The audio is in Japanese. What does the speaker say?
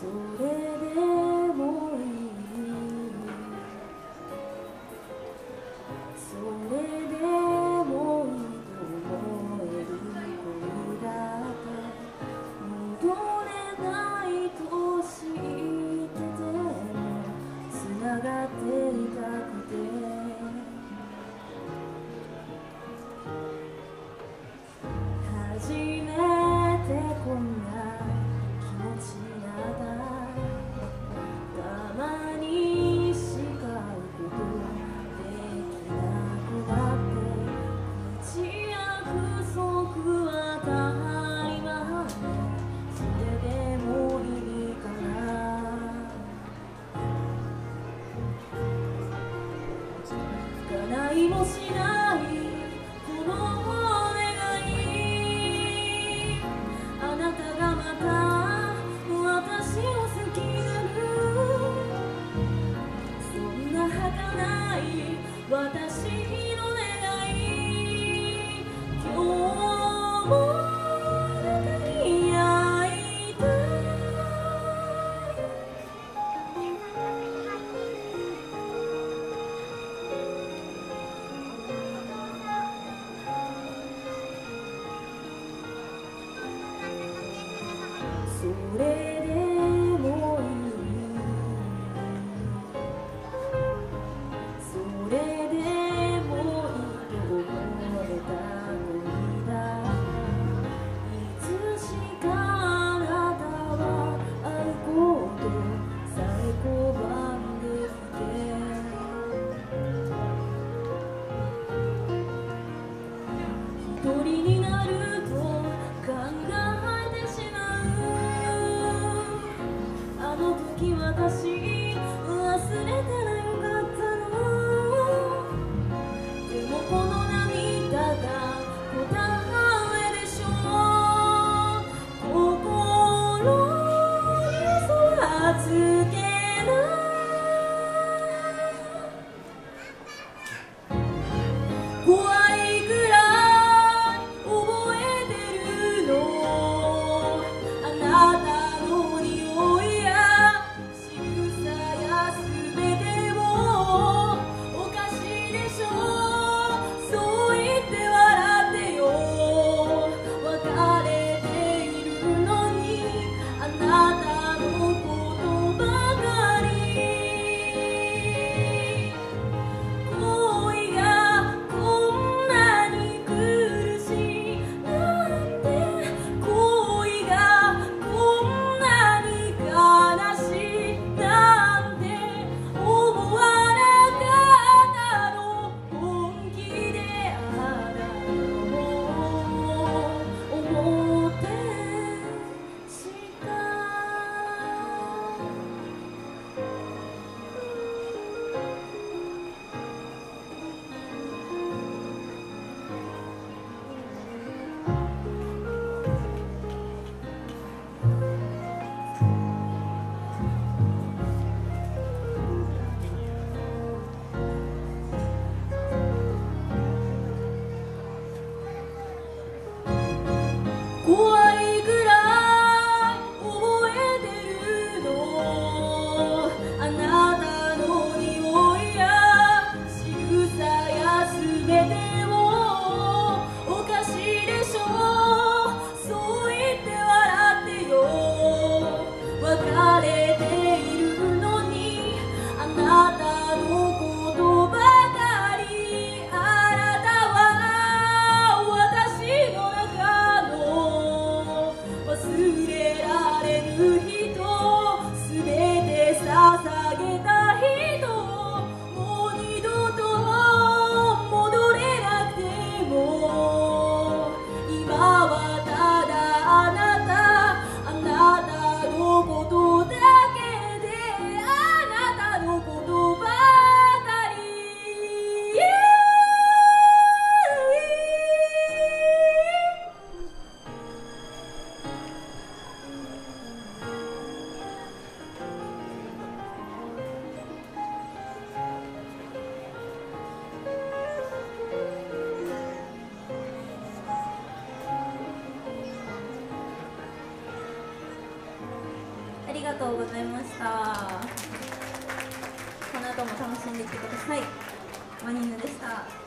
Jesus. 気もしない私ありがとうございました。この後も楽しんできてください。マニングでした。